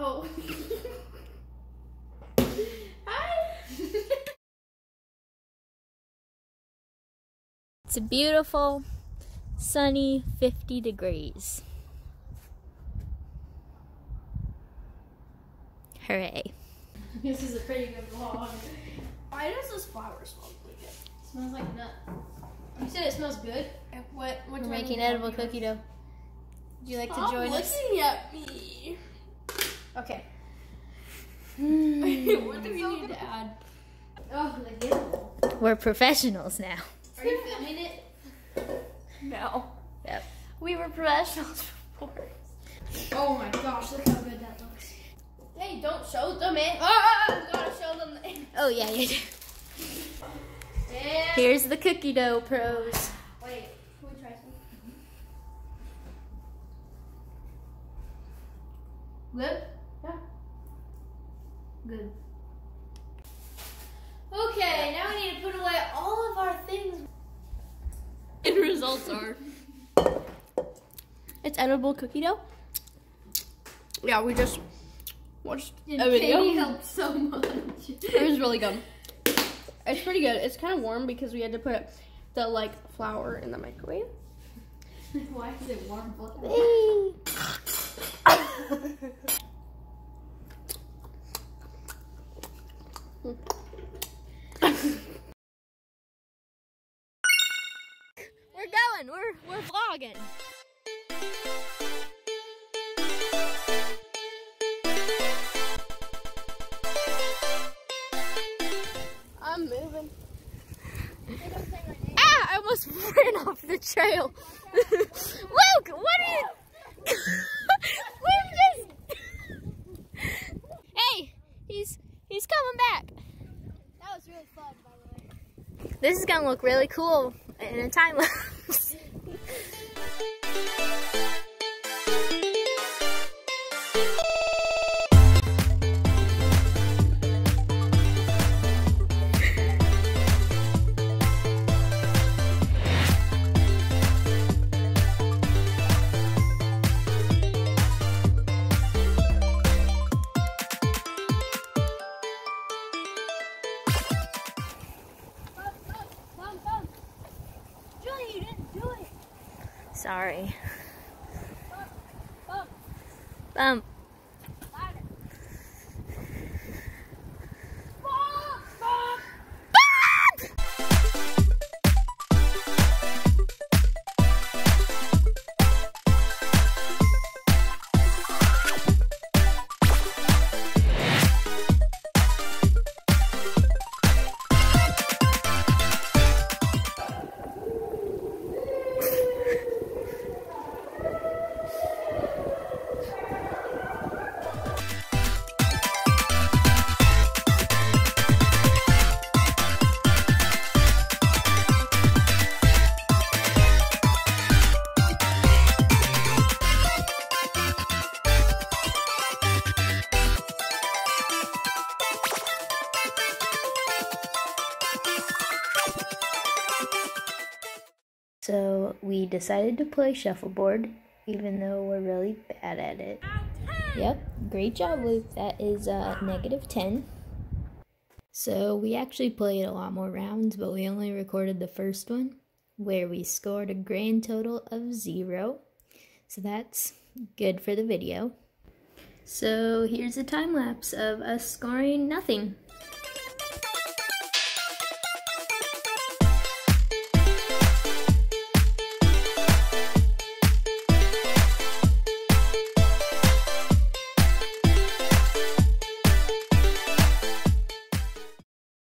Oh. Hi. It's a beautiful, sunny 50 degrees. Hooray. this is a pretty good vlog. Why does this flower smell really good? It smells like nut. You said it smells good. What? What? We're do making edible help you with? cookie dough. Would you like Stop to join us? looking at me. Okay. Hmm. what do we need to add? Oh, the gimbal. We're professionals now. Are you filming it? No. Yep. We were professionals before. Oh my gosh, look how good that looks. Hey, don't show them it. Oh, gotta show them it. Oh, yeah, yeah. And Here's the cookie dough pros. wait, can we try some? Good? Good. Okay, now we need to put away all of our things. And results are. It's edible cookie dough. Yeah, we just watched And a video. Katie helped so much. It was really good. It's pretty good. It's kind of warm because we had to put the like flour in the microwave. Why is it warm? We're going. We're we're vlogging. I'm moving. Ah! I almost ran off the trail. Luke, what are you? Hey, he's he's coming back. That was really fun, by the way. This is gonna look really cool in a time lapse. Sorry. Bump, Bump. louder. We decided to play shuffleboard, even though we're really bad at it. Yep, great job, Luke. That is uh, negative 10. So we actually played a lot more rounds, but we only recorded the first one, where we scored a grand total of zero. So that's good for the video. So here's a time lapse of us scoring nothing.